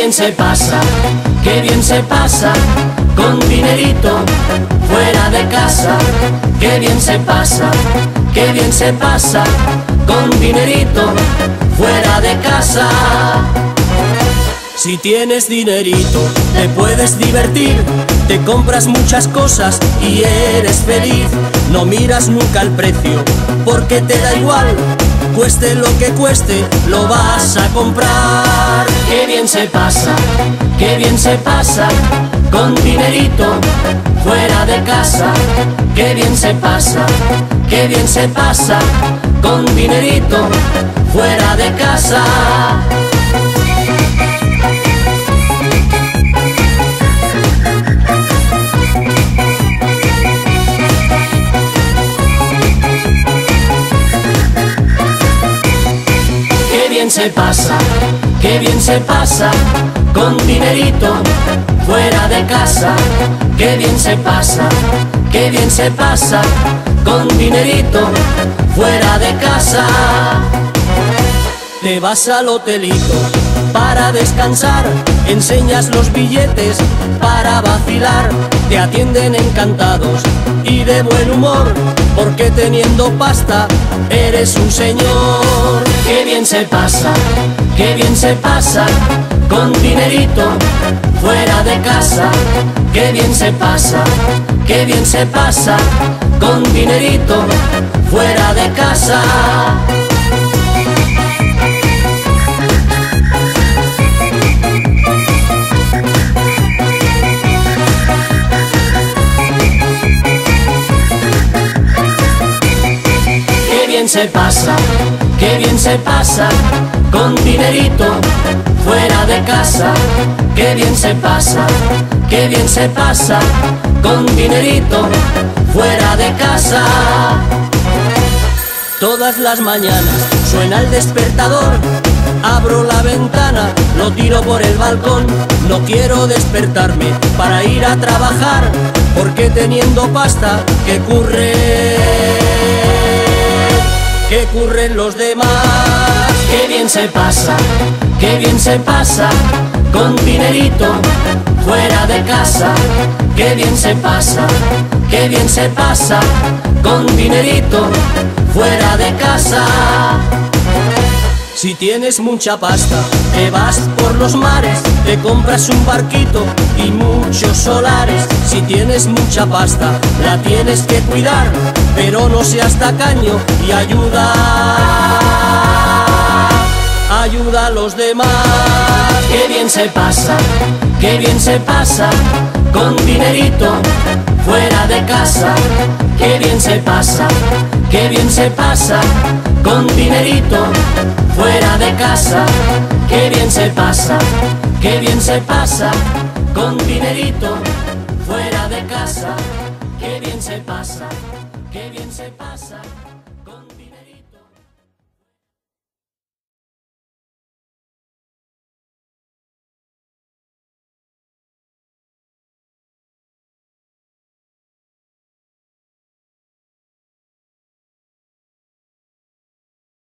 bien se pasa, qué bien se pasa con dinerito fuera de casa. Qué bien se pasa, qué bien se pasa con dinerito fuera de casa. Si tienes dinerito, te puedes divertir, te compras muchas cosas y eres feliz. No miras nunca el precio, porque te da igual, cueste lo que cueste, lo vas a comprar. Se pasa, qué bien se pasa con dinerito fuera de casa. Qué bien se pasa, qué bien se pasa con dinerito fuera de casa. Qué bien se pasa, qué bien se pasa con dinerito fuera de casa. Qué bien se pasa, qué bien se pasa con dinerito fuera de casa. Te vas al hotelito para descansar, enseñas los billetes para vacilar, te atienden encantados de buen humor, porque teniendo pasta eres un señor. Qué bien se pasa, qué bien se pasa con dinerito fuera de casa. Qué bien se pasa, qué bien se pasa con dinerito fuera de casa. Se pasa, qué bien se pasa con dinerito fuera de casa. Qué bien se pasa, qué bien se pasa con dinerito fuera de casa. Todas las mañanas suena el despertador. Abro la ventana, lo tiro por el balcón. No quiero despertarme para ir a trabajar, porque teniendo pasta, que curre? Que curren los demás. Qué bien se pasa, qué bien se pasa con dinerito fuera de casa. Qué bien se pasa, qué bien se pasa con dinerito fuera de casa. Si tienes mucha pasta, te vas por los mares, te compras un barquito y muchos solares. Si tienes mucha pasta, la tienes que cuidar, pero no seas tacaño y ayuda. Ayuda a los demás. Qué bien se pasa, qué bien se pasa con dinerito fuera de casa. Qué bien se pasa, qué bien se pasa con dinerito casa. Qué bien se pasa, qué bien se pasa con dinerito fuera de casa. Qué bien se pasa, qué bien se pasa.